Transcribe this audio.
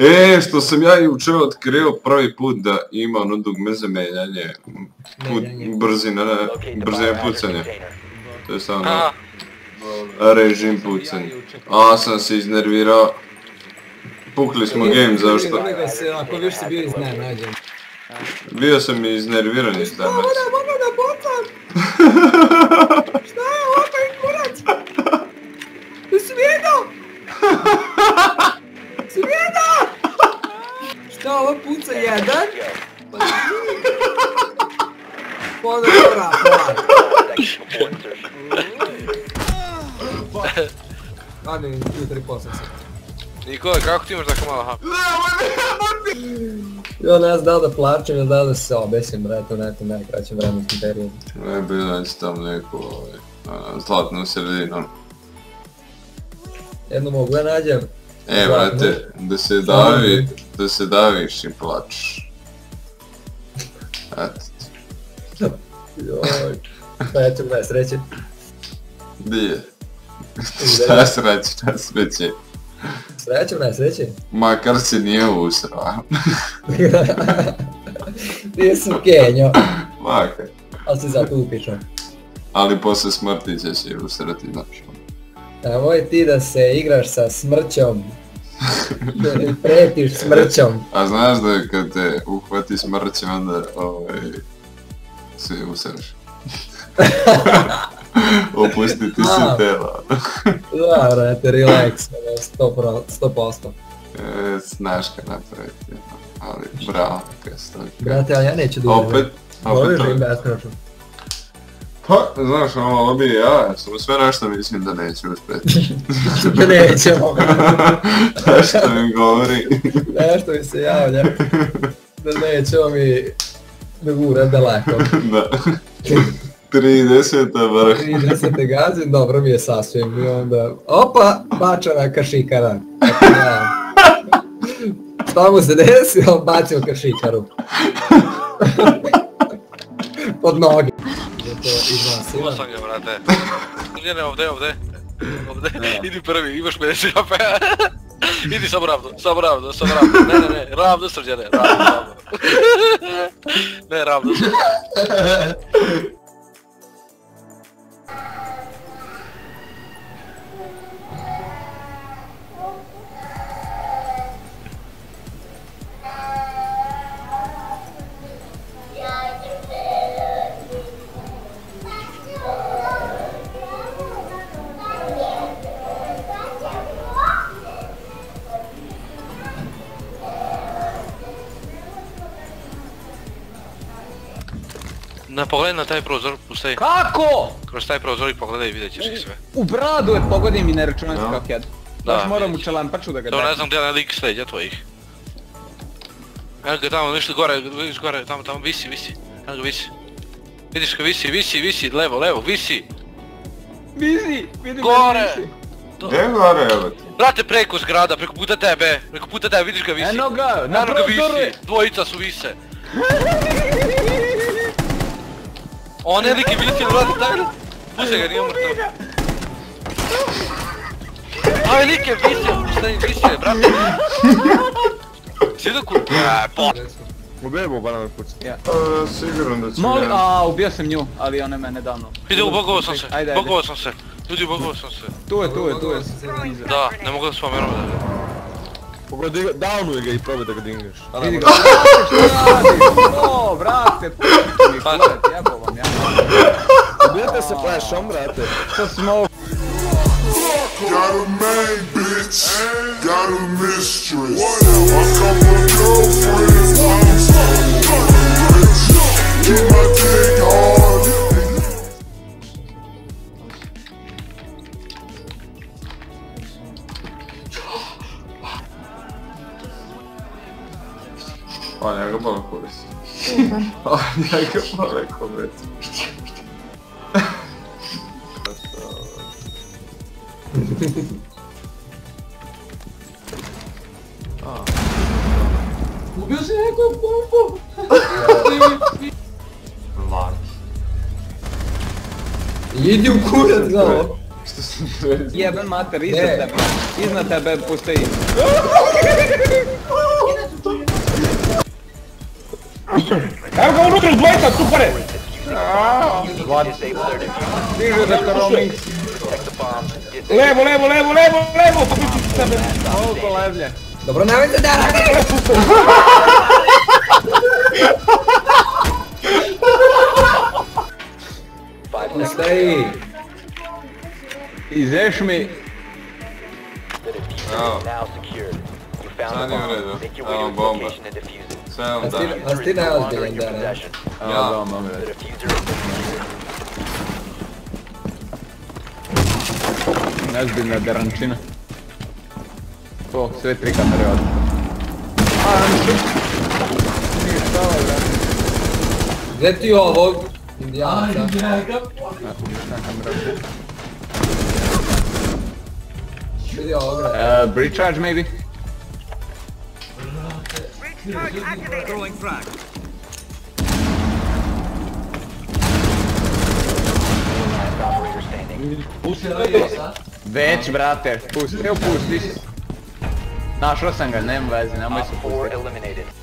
E, što sam ja jučer otkrio prvi put da ima ono dugme za menjanje, put, brzina, biohazard pucanja. To je samo režim pucanja. A, sam se iznervirao. Pukli smo game, zašto? Ako si bio iznenađen. Bio sam iznerviran iz danas. mogu da botam! Šta je ovo taj kurac? Svijedo! Svijedo! ovo puca jedan? Podora, pa. Section before insertion. Ajde, jutri posle se. Nikola, kako ti imaš tako malo hap? Ja ne znam da li da plačem ili da li da se obesim, brate, u nekom najkraćem vremenskom periodu. Ne, bilo je tam neku, ovaj, a, zlatnu sredinu. Jedno mogu da nađem. E, brate, da se davi, da se daviš i plačeš. Eto, ti. Joj. Pa gledaj, sreće. di je? Šta sreće, šta sreće? Sreće, gledaj, sreće. Makar se nije usrao. Nisam Kenjo, Makar. ali si zato upišao. Ali posle smrti će se usrati, znaš. Nemoj ti da se igraš sa smrćom. Da mi pretiš smrćom. A znaš da kad te uhvati smrć, onda ovaj, se usreš. Opustiti se tela. Da, brate, relax, ono, 100%. 100%. E, znaš kad napraviti, ali bravo, kaj stoji. Brate, ali ja neću da Opet, opet živim to. beskonačno. Pa, znaš, ono, bi i ja, samo sve nešto mislim da neću uspjeti. Da nećemo. Što mi govori. Nešto mi se javlja. Da nećemo mi da gura daleko. da. 30 vrh. 30. gazim, dobro mi je sasvim i onda, opa, bačana kašikara. Šta mu se desi, on bacio kašikaru. Pod noge. Je to izmasio. Čuo sam ga, brate. Ne, ne, ovdje, ovdje. Ovdje, idi prvi, imaš 50 HP. Idi samo ravno, samo ravno, samo ravno. Ne, ne, ne, ravno srđane, ravno, ravno. Ne, ravno srđane. Ne, pogledaj na taj prozor, puštaj. Kako? Kroz taj prozor i pogledaj i vidjet ćeš ih sve. U bradu je pogodim i ne računam se Da. kako jedu. Da, Baš moram u vidiš. čelampaču da ga To ne dajem. znam gdje je lik s leđa tvojih. Evo ga tamo, nešto gore, vidiš gore, tamo, tamo, visi, visi. Evo ga visi. Vidiš ga visi, visi, visi, levo, levo, visi. Vizi, vidim Gore! da visi. Gdje gore, evo ti? Brate, preko zgrada, preko puta tebe, preko puta tebe, vidiš ga visi. Eno ga, na prozoru je. visi, dvojica su vise. On je lik je visi, brate, lik. Pušaj ga, nije umrtav. Taj lik je visi, puštaj, visi, brate. Svi dok u... E, po... Ubijemo banana puca. A, sigurno da ću Moli, a ubio sam nju, ali ona je mene davno. Ide, ubogovao sam se, ubogovao sam se. Ljudi, ubogovao sam se. Tu je, tu je, tu je. Da, ne mogu da s vama vjerujem. Pogodi ga, downuj ga i probaj da ga dingaš. A Vidi ne, ga, šta radiš? O, brate, pustite mi kulet, jebo vam ja. ubijete se flashom, brate. To smo Got a main bitch, got a mistress, A njega malo koristi. A njega malo koristi. Ubio si nekog bombu! Idi u kurac, glavo! Što sam sve... Jeben mater, iznad tebe. Iznad tebe postoji. Evo ga unutra dvojica, supere! Stiže za. Disable Levo, levo, levo, levo, levo! Pusti tebe! Koliko levlje? Dobro, nemojte da radite! five seconds. Ostaji! Izeš mi... The diffuser Oh. is now secured. You found Sad the je u redu. bomb. Make your way Evo to bomba. Location and defuse it. Sve vam A dajem. A The ti diffuser is no longer neozbiljan, in your da, ne? possession. A, Ja. da, malo The je. diffuser has been secured. Nezbiljna derančina. O, sve tri kamere od. Ništa, da. Gdje ti ovog? Indijanca. Vidi ovog, bre. Uh, bridge charge? Last operator standing. Već, brate, pusti, evo pusti se. Našao sam ga, nema veze, nemoj se Op 4 pustiti. eliminated.